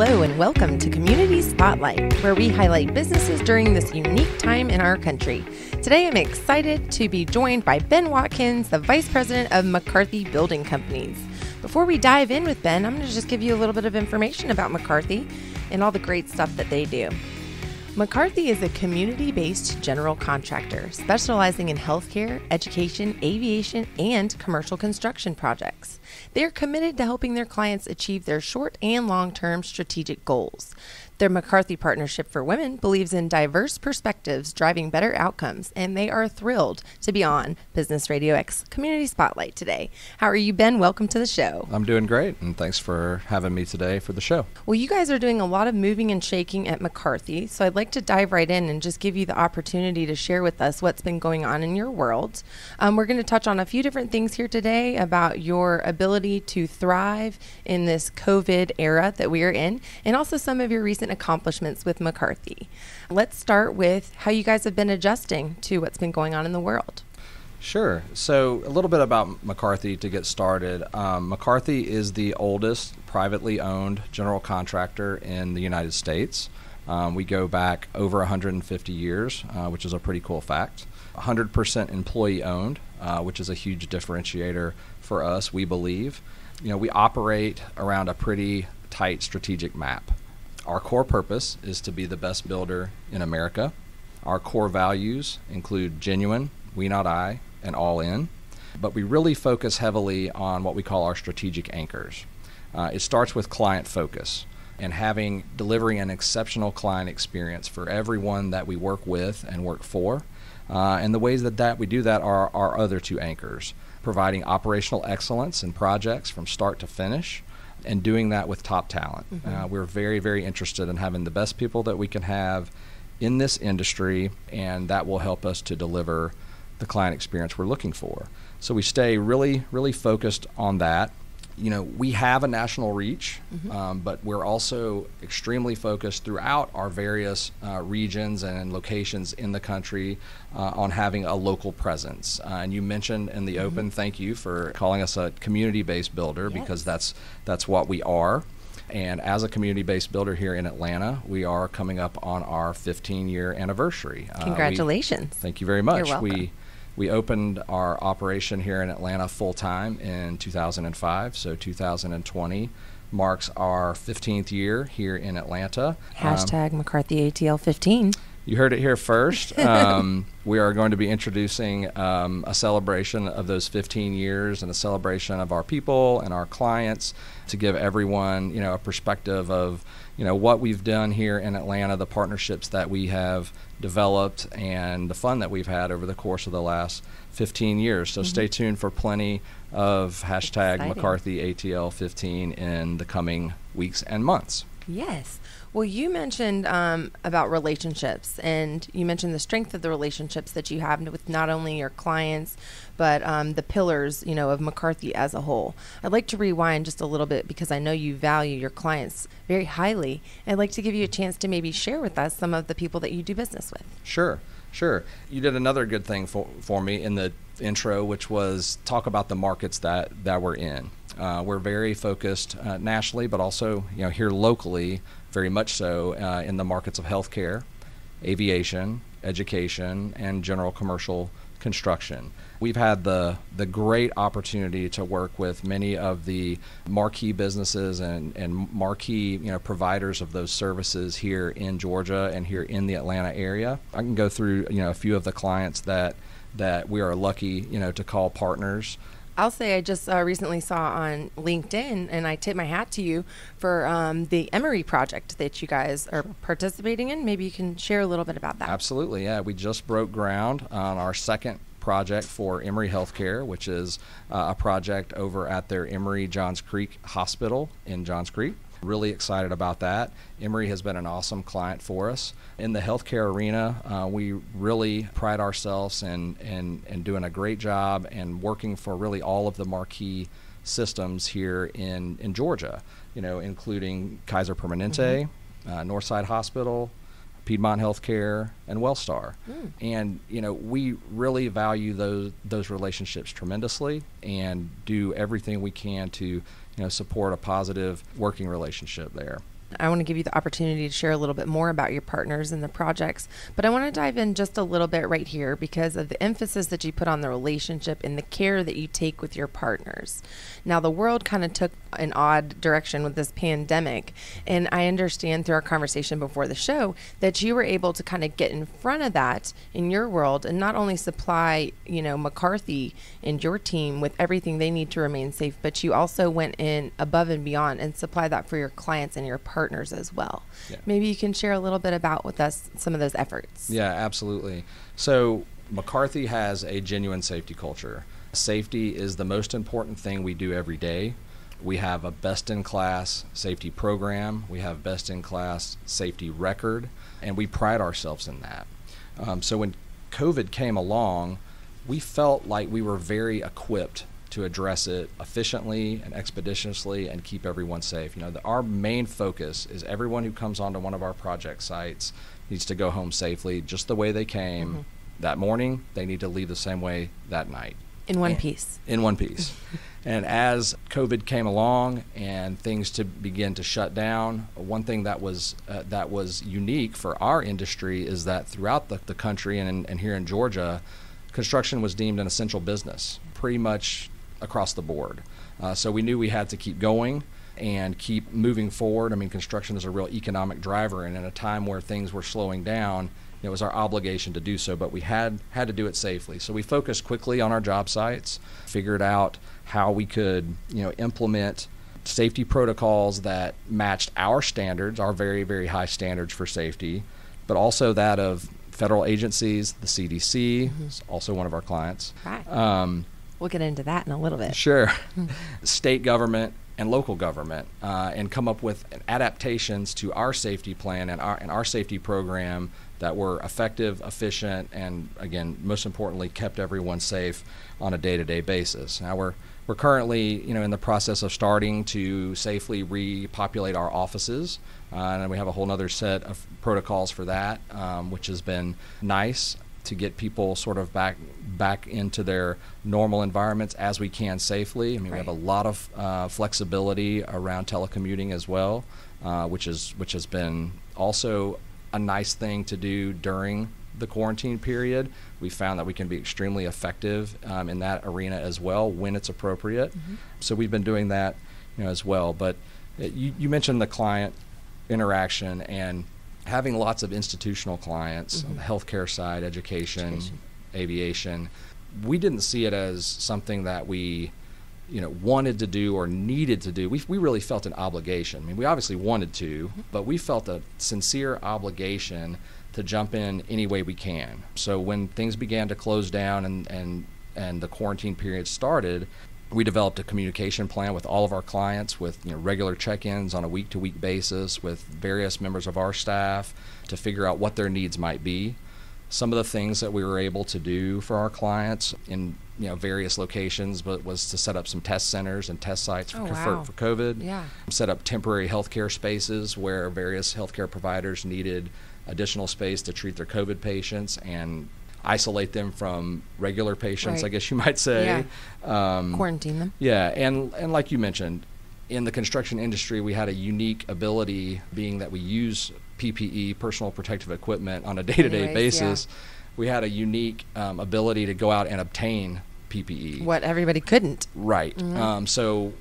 Hello, and welcome to Community Spotlight, where we highlight businesses during this unique time in our country. Today, I'm excited to be joined by Ben Watkins, the Vice President of McCarthy Building Companies. Before we dive in with Ben, I'm going to just give you a little bit of information about McCarthy and all the great stuff that they do. McCarthy is a community based general contractor specializing in healthcare, education, aviation, and commercial construction projects. They are committed to helping their clients achieve their short and long term strategic goals. Their McCarthy Partnership for Women believes in diverse perspectives driving better outcomes, and they are thrilled to be on Business Radio X Community Spotlight today. How are you, Ben? Welcome to the show. I'm doing great, and thanks for having me today for the show. Well, you guys are doing a lot of moving and shaking at McCarthy, so I'd like to dive right in and just give you the opportunity to share with us what's been going on in your world. Um, we're going to touch on a few different things here today about your ability to thrive in this COVID era that we are in, and also some of your recent recent accomplishments with McCarthy. Let's start with how you guys have been adjusting to what's been going on in the world. Sure. So, a little bit about McCarthy to get started. Um, McCarthy is the oldest privately owned general contractor in the United States. Um, we go back over 150 years, uh, which is a pretty cool fact. 100% employee owned, uh, which is a huge differentiator for us, we believe. You know, we operate around a pretty tight strategic map. Our core purpose is to be the best builder in America. Our core values include genuine, we not I, and all in. But we really focus heavily on what we call our strategic anchors. Uh, it starts with client focus and having delivering an exceptional client experience for everyone that we work with and work for. Uh, and the ways that, that we do that are our other two anchors providing operational excellence in projects from start to finish and doing that with top talent. Mm-hmm. Uh, we're very, very interested in having the best people that we can have in this industry, and that will help us to deliver the client experience we're looking for. So we stay really, really focused on that you know, we have a national reach, mm-hmm. um, but we're also extremely focused throughout our various uh, regions and locations in the country uh, on having a local presence. Uh, and you mentioned in the mm-hmm. open, thank you for calling us a community-based builder yes. because that's that's what we are. And as a community based builder here in Atlanta, we are coming up on our 15 year anniversary. Congratulations. Uh, we, thank you very much. You're welcome. We we opened our operation here in Atlanta full time in 2005, so 2020 marks our 15th year here in Atlanta. Hashtag um, McCarthy ATL 15. You heard it here first. Um, we are going to be introducing um, a celebration of those 15 years and a celebration of our people and our clients to give everyone, you know, a perspective of, you know, what we've done here in Atlanta, the partnerships that we have developed, and the fun that we've had over the course of the last 15 years. So mm-hmm. stay tuned for plenty of hashtag Exciting. McCarthy ATL 15 in the coming weeks and months. Yes. Well, you mentioned um, about relationships, and you mentioned the strength of the relationships that you have with not only your clients, but um, the pillars, you know, of McCarthy as a whole. I'd like to rewind just a little bit because I know you value your clients very highly. I'd like to give you a chance to maybe share with us some of the people that you do business with. Sure, sure. You did another good thing for, for me in the intro, which was talk about the markets that, that we're in. Uh, we're very focused uh, nationally, but also you know here locally, very much so uh, in the markets of healthcare, aviation, education, and general commercial construction. We've had the the great opportunity to work with many of the marquee businesses and, and marquee you know providers of those services here in Georgia and here in the Atlanta area. I can go through you know a few of the clients that that we are lucky you know to call partners. I'll say I just uh, recently saw on LinkedIn, and I tip my hat to you for um, the Emory project that you guys are participating in. Maybe you can share a little bit about that. Absolutely, yeah. We just broke ground on our second project for Emory Healthcare, which is uh, a project over at their Emory Johns Creek Hospital in Johns Creek. Really excited about that. Emory has been an awesome client for us. In the healthcare arena, uh, we really pride ourselves in, in, in doing a great job and working for really all of the marquee systems here in, in Georgia, you know, including Kaiser Permanente, mm-hmm. uh, Northside Hospital, Piedmont Healthcare, and Wellstar. Mm. And you know, we really value those those relationships tremendously, and do everything we can to you know support a positive working relationship there. I want to give you the opportunity to share a little bit more about your partners and the projects, but I want to dive in just a little bit right here because of the emphasis that you put on the relationship and the care that you take with your partners. Now, the world kind of took an odd direction with this pandemic, and I understand through our conversation before the show that you were able to kind of get in front of that in your world and not only supply, you know, McCarthy and your team with everything they need to remain safe, but you also went in above and beyond and supply that for your clients and your partners as well. Yeah. Maybe you can share a little bit about with us some of those efforts. Yeah, absolutely. So McCarthy has a genuine safety culture. Safety is the most important thing we do every day. We have a best in class safety program, we have best in class safety record, and we pride ourselves in that. Um, so when COVID came along, we felt like we were very equipped to address it efficiently and expeditiously and keep everyone safe. You know, the, our main focus is everyone who comes onto one of our project sites needs to go home safely just the way they came mm-hmm. that morning. They need to leave the same way that night. In one and, piece. In one piece. and as COVID came along and things to begin to shut down, one thing that was uh, that was unique for our industry is that throughout the, the country and, and here in Georgia, construction was deemed an essential business. Pretty much across the board. Uh, so we knew we had to keep going and keep moving forward. I mean, construction is a real economic driver, and in a time where things were slowing down, it was our obligation to do so. But we had had to do it safely. So we focused quickly on our job sites, figured out how we could, you know, implement safety protocols that matched our standards, our very very high standards for safety, but also that of federal agencies, the CDC, mm-hmm. is also one of our clients. Right. Um, We'll get into that in a little bit. Sure. State government and local government, uh, and come up with adaptations to our safety plan and our and our safety program that were effective, efficient, and again, most importantly, kept everyone safe on a day-to-day basis. Now we're we're currently, you know, in the process of starting to safely repopulate our offices, uh, and we have a whole other set of protocols for that, um, which has been nice to get people sort of back back into their normal environments as we can safely. I mean, right. we have a lot of uh, flexibility around telecommuting as well, uh, which is which has been also a nice thing to do during the quarantine period. We found that we can be extremely effective um, in that arena as well when it's appropriate. Mm-hmm. So we've been doing that, you know, as well. But uh, you, you mentioned the client interaction and having lots of institutional clients mm-hmm. on the healthcare side, education, education, aviation, we didn't see it as something that we you know wanted to do or needed to do we, we really felt an obligation i mean we obviously wanted to mm-hmm. but we felt a sincere obligation to jump in any way we can so when things began to close down and and and the quarantine period started we developed a communication plan with all of our clients with you know, regular check-ins on a week-to-week basis with various members of our staff to figure out what their needs might be some of the things that we were able to do for our clients in you know various locations but was to set up some test centers and test sites oh, for, oh, wow. for, for, covid yeah. set up temporary healthcare spaces where various healthcare providers needed additional space to treat their covid patients and isolate them from regular patients, right. I guess you might say. Yeah. Um, Quarantine them. Yeah, and and like you mentioned, in the construction industry, we had a unique ability, being that we use PPE, personal protective equipment, on a day-to-day basis. Yeah. We had a unique um, ability to go out and obtain PPE. What everybody couldn't. Right. Mm-hmm. Um, so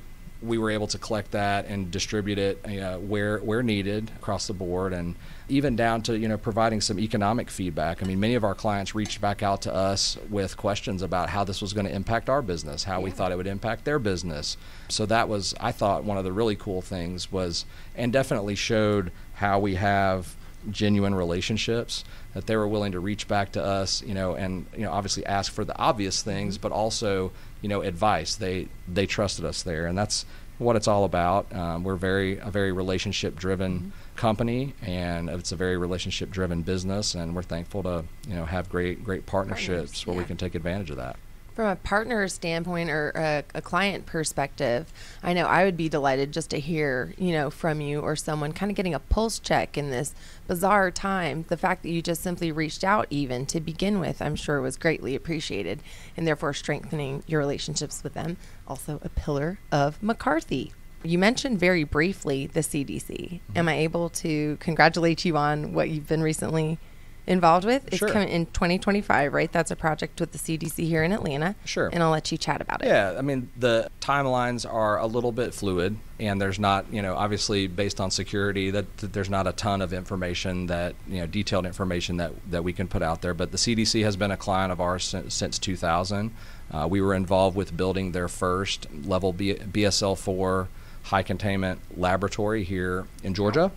we were able to collect that and distribute it uh, where where needed across the board and even down to you know providing some economic feedback. I mean, many of our clients reached back out to us with questions about how this was going to impact our business, how yeah. we thought it would impact their business. So that was, I thought, one of the really cool things was, and definitely showed how we have genuine relationships that they were willing to reach back to us you know and you know obviously ask for the obvious things but also you know advice. They they trusted us there and that's what it's all about. Um, we're very a very relationship driven mm-hmm. company and it's a very relationship driven business and we're thankful to you know have great great partnerships Partners, where yeah. we can take advantage of that from a partner standpoint or a, a, client perspective i know i would be delighted just to hear you know from you or someone kind of getting a pulse check in this bizarre time the fact that you just simply reached out even to begin with i'm sure was greatly appreciated and therefore strengthening your relationships with them also a pillar of mccarthy You mentioned very briefly the CDC. Mm-hmm. Am I able to congratulate you on what you've been recently involved with? It's Sure. coming in 2025, right? That's a project with the CDC here in Atlanta. Sure. And I'll let you chat about it. Yeah, I mean the timelines are a little bit fluid, and there's not, you know, obviously based on security, that, that there's not a ton of information that, you know, detailed information that that we can put out there. But the CDC has been a client of ours since, since 2000. Uh, we were involved with building their first level B, BSL4 high containment laboratory here in Georgia.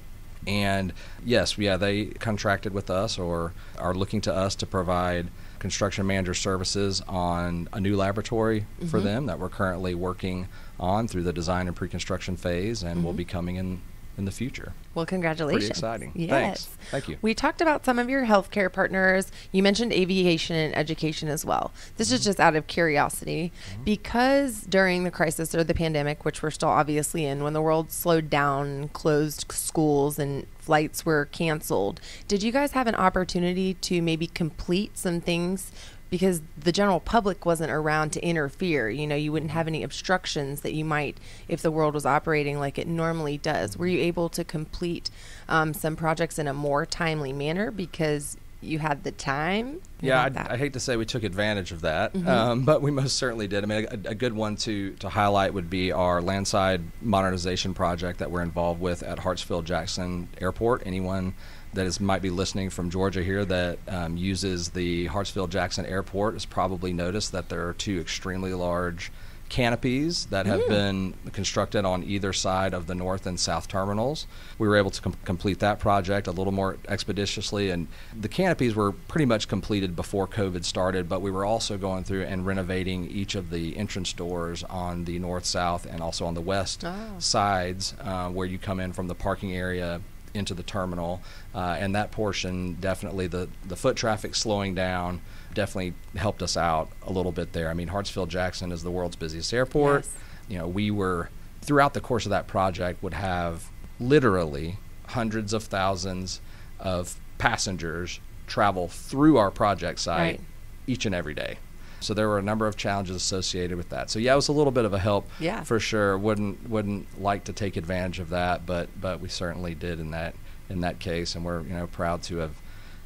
And yes, yeah, they contracted with us or are looking to us to provide construction manager services on a new laboratory for mm-hmm. them that we're currently working on through the design and pre-construction phase and will mm-hmm. be coming in in the future. Well, congratulations. Pretty exciting. Yes. Thanks. Thank you. We talked about some of your healthcare partners. You mentioned aviation and education as well. This Mm-hmm. is just out of curiosity because during the crisis or the pandemic, which we're still obviously in, when the world slowed down, closed schools, and flights were canceled, did you guys have an opportunity to maybe complete some things? Because the general public wasn't around to interfere. You know, you wouldn't have any obstructions that you might if the world was operating like it normally does. Were you able to complete um, some projects in a more timely manner because you had the time? Yeah, I, I hate to say we took advantage of that, um, but we most certainly did. I mean, a, a good one to, to highlight would be our landside modernization project that we're involved with at Hartsfield Jackson Airport. Anyone that is might be listening from Georgia here that um, uses the Hartsfield Jackson Airport has probably noticed that there are two extremely large canopies that have been constructed on either side of the north and south terminals. We were able to com- complete that project a little more expeditiously, and the canopies were pretty much completed before COVID started. But we were also going through and renovating each of the entrance doors on the north, south, and also on the west Oh. sides, uh, where you come in from the parking area into the terminal, uh, and that portion definitely the the foot traffic slowing down definitely helped us out a little bit there. I mean, Hartsfield Jackson is the world's busiest airport. Yes. You know, we were throughout the course of that project would have literally hundreds of thousands of passengers travel through our project site Right. each and every day. So there were a number of challenges associated with that. So yeah, it was a little bit of a help Yeah. for sure. Wouldn't wouldn't like to take advantage of that, but but we certainly did in that in that case, and we're you know proud to have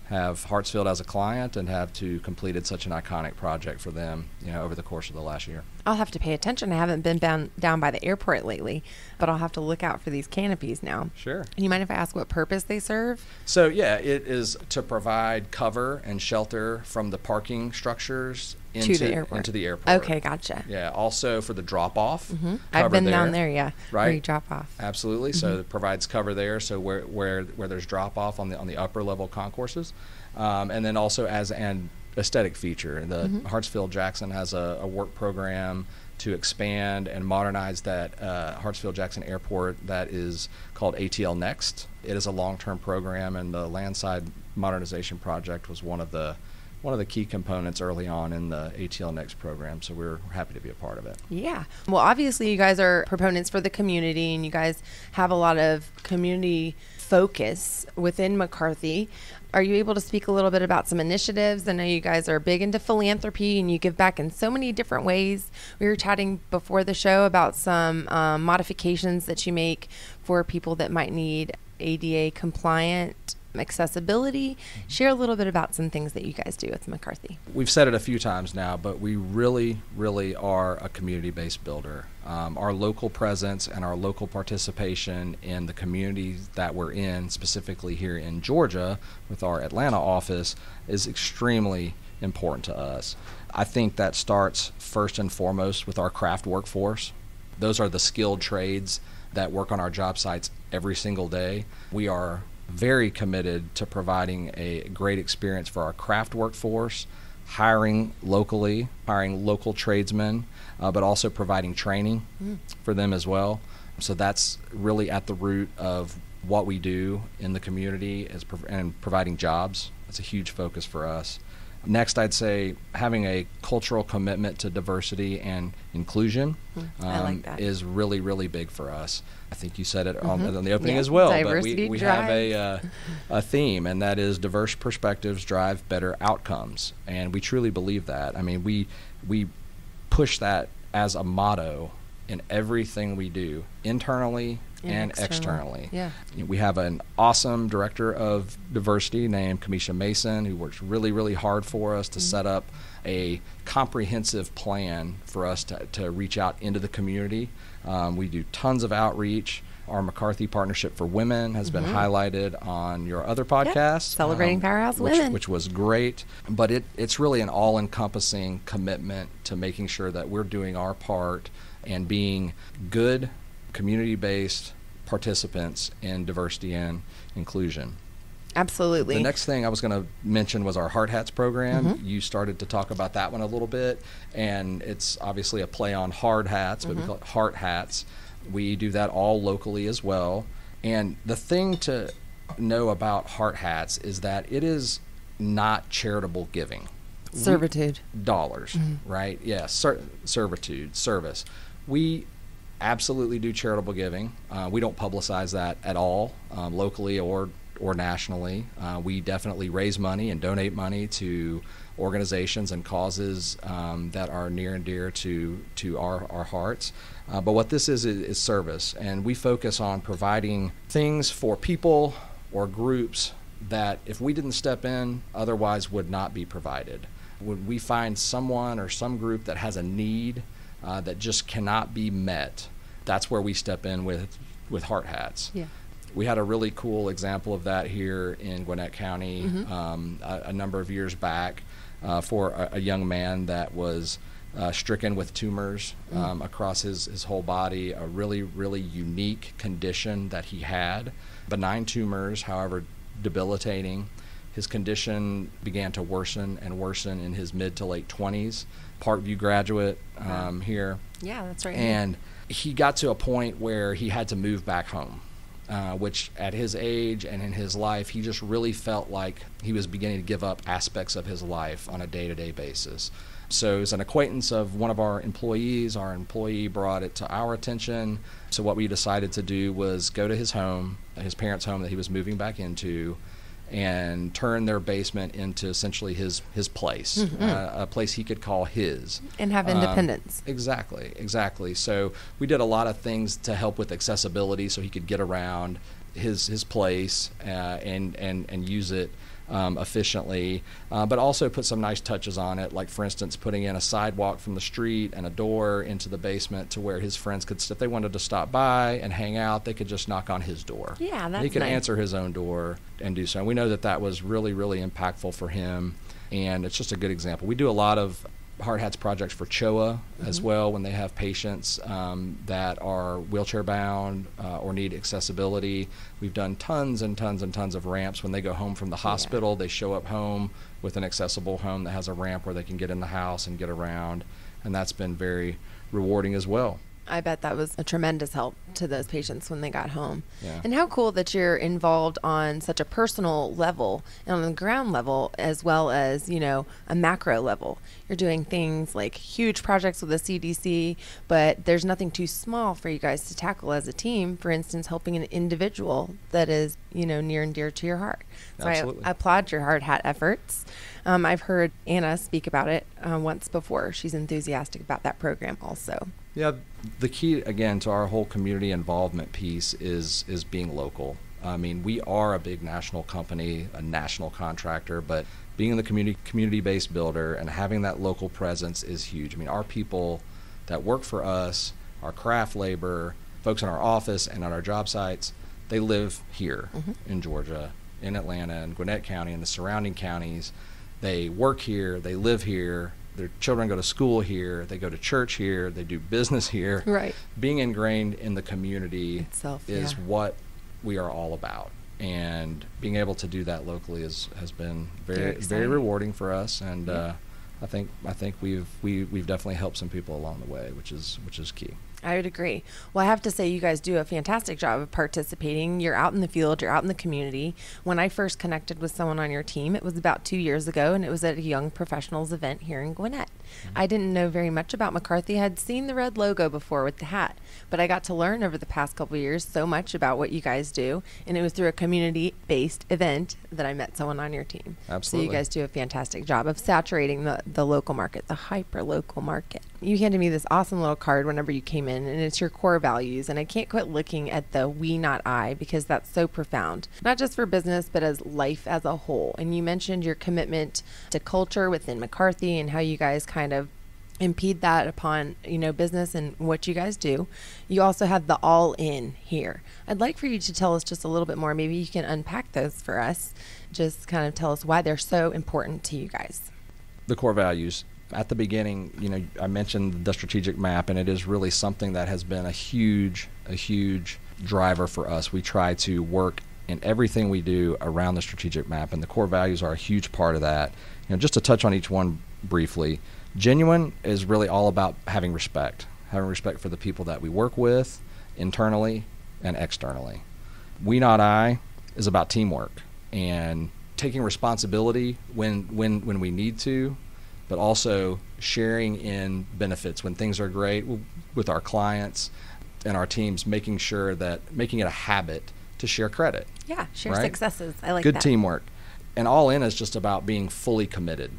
have Hartsfield as a client and have to completed such an iconic project for them you know over the course of the last year. I'll have to pay attention. I haven't been down down by the airport lately, but I'll have to look out for these canopies now. Sure. And You mind if I ask what purpose they serve? So yeah, it is to provide cover and shelter from the parking structures into to the airport. into the airport. Okay, gotcha. Yeah. Also for the drop off. hmm I've been down there, yeah. Where you Right. drop off. Absolutely. So it provides cover there. So where where where there's drop off on the on the upper level concourses, um, and then also as an aesthetic feature, the Hartsfield Jackson has a, a work program to expand and modernize that uh, Hartsfield Jackson Airport that is called ATL Next. It is a long term program, and the landside modernization project was one of the one of the key components early on in the ATL Next program. So we're happy to be a part of it. Yeah. Well, obviously, you guys are proponents for the community and you guys have a lot of community focus within McCarthy. Are you able to speak a little bit about some initiatives? I know you guys are big into philanthropy and you give back in so many different ways. We were chatting before the show about some um, modifications that you make for people that might need ADA compliant accessibility. Share a little bit about some things that you guys do with McCarthy. we've said it a few times now, but we really, really are a community based builder. Um, our local presence and our local participation in the communities that we're in, specifically here in Georgia with our Atlanta office, is extremely important to us. I think that starts first and foremost with our craft workforce. Those are the skilled trades that work on our job sites every single day. We are very committed to providing a great experience for our craft workforce, hiring locally, hiring local tradesmen, uh, but also providing training for them as well. So that's really at the root of what we do in the community is prov- and providing jobs. That's a huge focus for us. Next, I'd say having a cultural commitment to diversity and inclusion like um, that. is really, really big for us. I think you said it on, on the opening Yeah. as well. Diversity but we, we have a, uh, a theme, and that is diverse perspectives drive better outcomes. And we truly believe that. I mean, we, we push that as a motto in everything we do, internally and, externally. externally. Yeah. We have an awesome director of diversity named Kamisha Mason who works really, really hard for us to Mm-hmm. set up a comprehensive plan for us to, to reach out into the community. Um, we do tons of outreach. Our McCarthy Partnership for Women has been highlighted on your other podcast, Mm-hmm. um, Celebrating Powerhouse which, Women. which was great. But it, it's really an all encompassing commitment to making sure that we're doing our part and being good, community based participants in diversity and inclusion. Absolutely. The next thing I was going to mention was our Heart Hats program. Mm-hmm. You started to talk about that one a little bit, and it's obviously a play on hard hats, Mm-hmm. but we call it Heart Hats. We do that all locally as well. And the thing to know about Heart Hats is that it is not charitable giving. We- Servitude. dollars, right? Yes, ser- servitude, service. We absolutely do charitable giving. Uh, we don't publicize that at all, um, locally or or nationally. Uh, we definitely raise money and donate money to organizations and causes um, that are near and dear to to our our hearts. Uh, but what this is, is is service, and we focus on providing things for people or groups that if we didn't step in, otherwise would not be provided. When we find someone or some group that has a need uh, that just cannot be met, that's where we step in with with Heart Hats. Yeah. We had a really cool example of that here in Gwinnett County um, a, a number of years back uh, for a, a young man that was uh, stricken with tumors um, across his, his whole body, a really, really unique condition that he had. Benign tumors, however debilitating. His condition began to worsen and worsen in his mid to late 20s. Parkview graduate um, here. Yeah, that's right. and he got to a point where he had to move back home uh, which at his age and in his life he just really felt like he was beginning to give up aspects of his life on a day-to-day basis. So as an acquaintance of one of our employees. Our employee brought it to our attention. So what we decided to do was go to his home his parents home that he was moving back into and turn their basement into essentially his his place, uh, a place he could call his. And have Um, independence. exactly, exactly. So we did a lot of things to help with accessibility, so he could get around his his place uh, and and and use it um, efficiently, uh, but also put some nice touches on it, like for instance, putting in a sidewalk from the street and a door into the basement to where his friends could, if they wanted to stop by and hang out, they could just knock on his door. Yeah, that's and he could nice. answer his own door and do so. And we know that that was really, really impactful for him, and it's just a good example. We do a lot of Heart Hats projects for CHOA as Mm-hmm. well when they have patients um, that are wheelchair bound uh, or need accessibility. We've done tons and tons and tons of ramps when they go home from the hospital. They show up home with an accessible home that has a ramp where they can get in the house and get around, and that's been very rewarding as well. I bet that was a tremendous help to those patients when they got home. Yeah. And how cool that you're involved on such a personal level and on the ground level as well as, you know, a macro level. You're doing things like huge projects with the CDC, but there's nothing too small for you guys to tackle as a team. For instance, helping an individual that is, you know, near and dear to your heart. So Absolutely. I applaud your hard hat efforts. Um, I've heard Anna speak about it uh, once before. She's enthusiastic about that program also. Yeah, the key again to our whole community involvement piece is is being local. I mean, we are a big national company, a national contractor, but being in the community community based builder and having that local presence is huge. I mean, our people that work for us, our craft labor, folks in our office and on our job sites, they live here mm-hmm. in Georgia, in Atlanta, and Gwinnett County, and the surrounding counties. They work here, they live here, their children go to school here, they go to church here, they do business here. Right. Being ingrained in the community Itself, is yeah. what we are all about. And being able to do that locally is, has been Very very rewarding for us and Yeah. uh, I think I think we've we, we've definitely helped some people along the way, which is which is key. I would agree. Well, I have to say, you guys do a fantastic job of participating. You're out in the field, you're out in the community. When I first connected with someone on your team, it was about two years ago, and it was at a young professionals event here in Gwinnett. I didn't know very much about McCarthy. I had seen the red logo before with the hat, but I got to learn over the past couple of years so much about what you guys do, and it was through a community based event that I met someone on your team. So Absolutely. you guys do a fantastic job of saturating the, the local market, the hyper local market. You handed me this awesome little card whenever you came in and it's your core values. And I can't quit looking at the we, not I, because that's so profound, not just for business, but as life as a whole. And you mentioned your commitment to culture within McCarthy and how you guys kind of impede that upon you know business and what you guys do. You also have the all in here. I'd like for you to tell us just a little bit more. Maybe you can unpack those for us. Just kind of tell us why they're so important to you guys. The core values. At the beginning you know i mentioned the strategic map and it is really something that has been a huge a huge driver for us. We try to work in everything we do around the strategic map and the core values are a huge part of that. You know just to touch on each one briefly Genuine is really all about having respect, having respect for the people that we work with internally and externally. We Not I is about teamwork and taking responsibility when, when, when we need to, but also sharing in benefits when things are great with our clients and our teams, making sure that making it a habit to share credit. Yeah, share right? successes. I like Good that. teamwork. And all in is just about being fully committed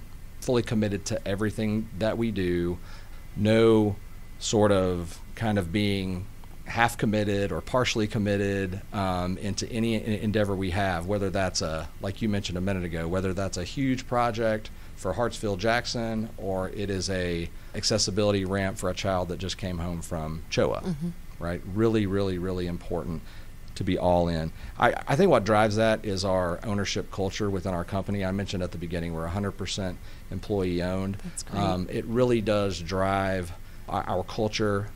fully committed to everything that we do. No sort of kind of being half committed or partially committed um, into any endeavor we have, whether that's a, like you mentioned a minute ago, whether that's a huge project for Hartsfield Jackson or it is a accessibility ramp for a child that just came home from CHOA, mm-hmm. right? Really, really, really important to be all in. I, I think what drives that is our ownership culture within our company. I mentioned at the beginning we're 100% employee owned. That's great. Um, it really does drive our, our, culture.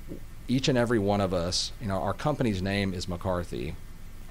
Each and every one of us, you know, our company's name is McCarthy.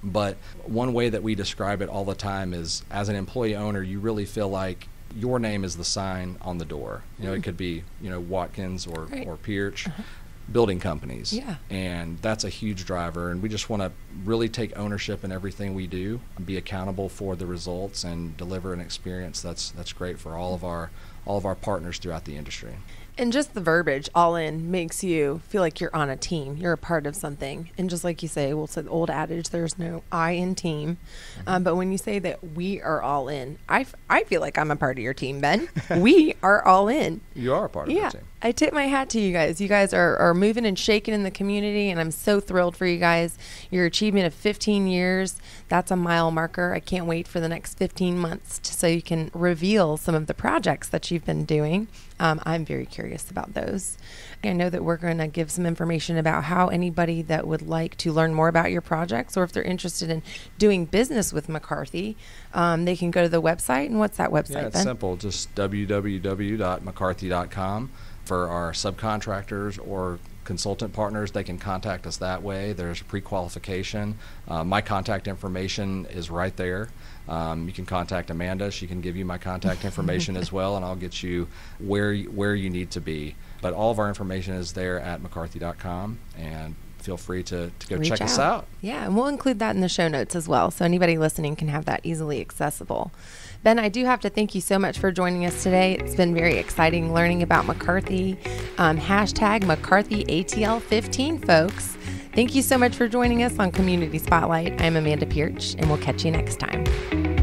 But one way that we describe it all the time is as an employee owner, you really feel like your name is the sign on the door. You know, it could be, you know, Watkins or, right. or Pearch. Uh-huh building companies. Yeah. And that's a huge driver. And we just want to really take ownership in everything we do, be accountable for the results, and deliver an experience that's that's great for all of our all of our partners throughout the industry. And just the verbiage, all in, makes you feel like you're on a team. You're a part of something. And just like you say, well, it's the old adage, there's no I in team. Mm-hmm. Um, but when you say that we are all in, I, f- I feel like I'm a part of your team, Ben. we are all in. You are a part of yeah, team. I tip my hat to you guys. You guys are, are moving and shaking in the community, and I'm so thrilled for you guys. Your achievement of 15 years, that's a mile marker. I can't wait for the next 15 months to, so you can reveal some of the projects that you've been doing. Um, I'm very curious about those. I know that we're going to give some information about how anybody that would like to learn more about your projects or if they're interested in doing business with McCarthy, um, they can go to the website. And what's that website? Yeah, it's ben? simple. Just www.mccarthy.com for our subcontractors or consultant partners, they can contact us that way. There's pre-qualification. Uh, my contact information is right there. Um, you can contact Amanda. She can give you my contact information as well, and I'll get you where where you need to be. But all of our information is there at McCarthy.com, and feel free to, to go Reach check out. us out. Yeah, and we'll include that in the show notes as well, so anybody listening can have that easily accessible. Ben, I do have to thank you so much for joining us today. It's been very exciting learning about McCarthy. Um, hashtag McCarthy ATL 15, folks. Thank you so much for joining us on Community Spotlight. I'm Amanda Pearch, and we'll catch you next time.